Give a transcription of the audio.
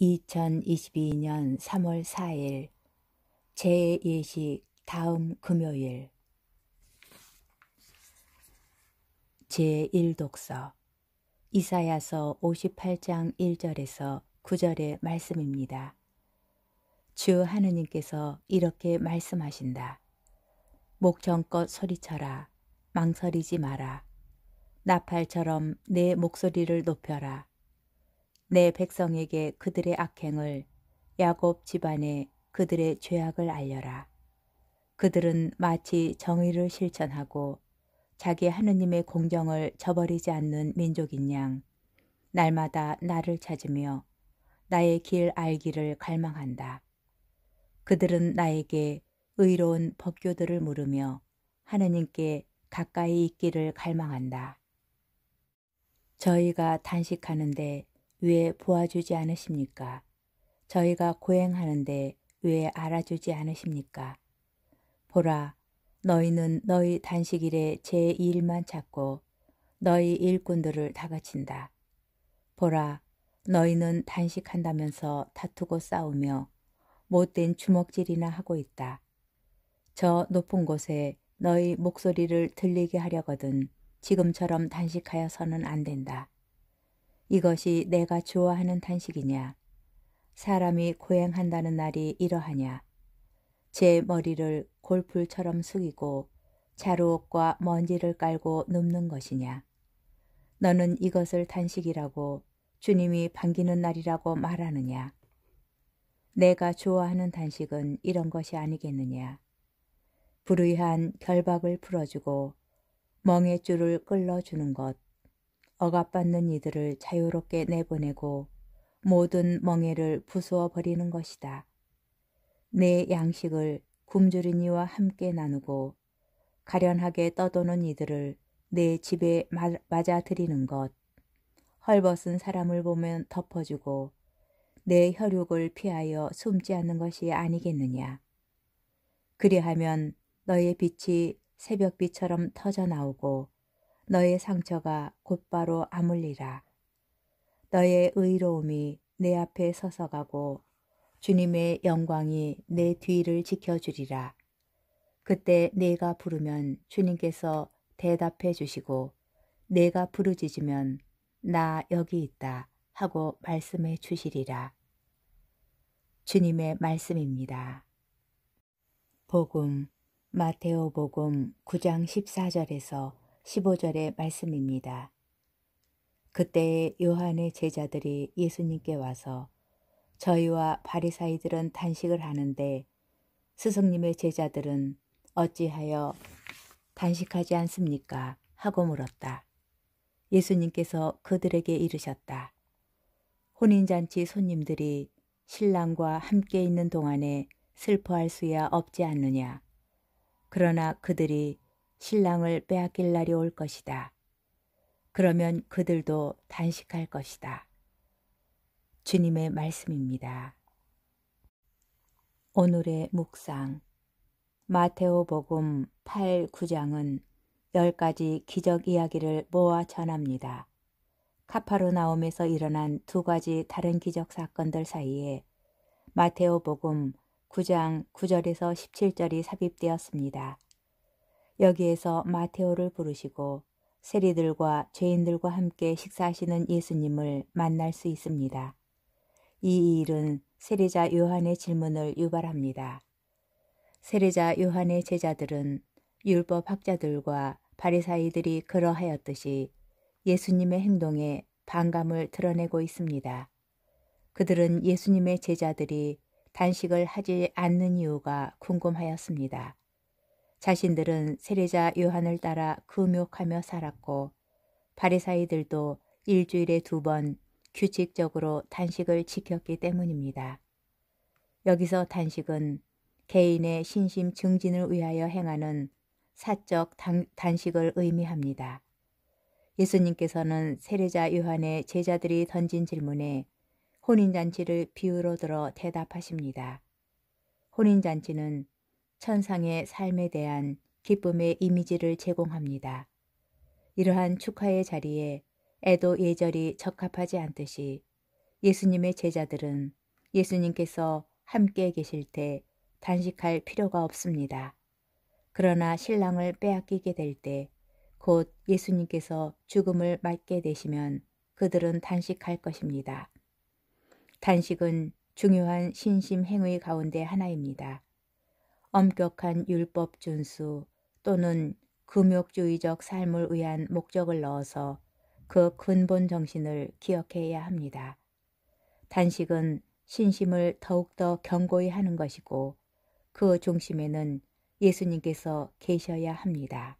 2022년 3월 4일 제 예식 다음 금요일 제1독서 이사야서 58장 1절에서 9절의 말씀입니다. 주 하느님께서 이렇게 말씀하신다. 목청껏 소리쳐라. 망설이지 마라. 나팔처럼 내 목소리를 높여라. 내 백성에게 그들의 악행을 야곱 집안에 그들의 죄악을 알려라. 그들은 마치 정의를 실천하고 자기 하느님의 공정을 저버리지 않는 민족인 양 날마다 나를 찾으며 나의 길 알기를 갈망한다. 그들은 나에게 의로운 법교들을 물으며 하느님께 가까이 있기를 갈망한다. 저희가 단식하는데 왜 보아주지 않으십니까? 저희가 고행하는데 왜 알아주지 않으십니까? 보라, 너희는 너희 단식일에 제 일만 찾고 너희 일꾼들을 다그친다. 보라, 너희는 단식한다면서 다투고 싸우며 못된 주먹질이나 하고 있다. 저 높은 곳에 너희 목소리를 들리게 하려거든 지금처럼 단식하여서는 안 된다. 이것이 내가 좋아하는 단식이냐? 사람이 고행한다는 날이 이러하냐? 제 머리를 골풀처럼 숙이고 자루옷과 먼지를 깔고 눕는 것이냐? 너는 이것을 단식이라고 주님이 반기는 날이라고 말하느냐? 내가 좋아하는 단식은 이런 것이 아니겠느냐? 불의한 결박을 풀어주고 멍에줄을 끌어주는 것, 억압받는 이들을 자유롭게 내보내고 모든 멍에를 부수어 버리는 것이다. 내 양식을 굶주린 이와 함께 나누고 가련하게 떠도는 이들을 내 집에 맞아들이는 것, 헐벗은 사람을 보면 덮어주고 내 혈육을 피하여 숨지 않는 것이 아니겠느냐. 그리하면 너의 빛이 새벽빛처럼 터져 나오고 너의 상처가 곧바로 아물리라. 너의 의로움이 내 앞에 서서 가고 주님의 영광이 내 뒤를 지켜주리라. 그때 내가 부르면 주님께서 대답해 주시고 내가 부르짖으면 나 여기 있다 하고 말씀해 주시리라. 주님의 말씀입니다. 복음 마테오 복음 9장 14절에서 15절의 말씀입니다. 그때 요한의 제자들이 예수님께 와서 저희와 바리사이들은 단식을 하는데 스승님의 제자들은 어찌하여 단식하지 않습니까? 하고 물었다. 예수님께서 그들에게 이르셨다. 혼인잔치 손님들이 신랑과 함께 있는 동안에 슬퍼할 수야 없지 않느냐. 그러나 그들이 신랑을 빼앗길 날이 올 것이다. 그러면 그들도 단식할 것이다. 주님의 말씀입니다. 오늘의 묵상 마테오 복음 8, 9장은 10가지 기적 이야기를 모아 전합니다. 카파르나움에서 일어난 두 가지 다른 기적 사건들 사이에 마테오 복음 9장 9절에서 17절이 삽입되었습니다. 여기에서 마테오를 부르시고 세리들과 죄인들과 함께 식사하시는 예수님을 만날 수 있습니다. 이 일은 세례자 요한의 질문을 유발합니다. 세례자 요한의 제자들은 율법 학자들과 바리사이들이 그러하였듯이 예수님의 행동에 반감을 드러내고 있습니다. 그들은 예수님의 제자들이 단식을 하지 않는 이유가 궁금하였습니다. 자신들은 세례자 요한을 따라 금욕하며 살았고 바리사이들도 일주일에 두 번 규칙적으로 단식을 지켰기 때문입니다. 여기서 단식은 개인의 신심 증진을 위하여 행하는 사적 단, 단식을 의미합니다. 예수님께서는 세례자 요한의 제자들이 던진 질문에 혼인잔치를 비유로 들어 대답하십니다. 혼인잔치는 천상의 삶에 대한 기쁨의 이미지를 제공합니다. 이러한 축하의 자리에 애도 예절이 적합하지 않듯이 예수님의 제자들은 예수님께서 함께 계실 때 단식할 필요가 없습니다. 그러나 신랑을 빼앗기게 될 때 곧 예수님께서 죽음을 맞게 되시면 그들은 단식할 것입니다. 단식은 중요한 신심 행위 가운데 하나입니다. 엄격한 율법 준수 또는 금욕주의적 삶을 위한 목적을 넣어서 그 근본 정신을 기억해야 합니다. 단식은 신심을 더욱더 견고히 하는 것이고 그 중심에는 예수님께서 계셔야 합니다.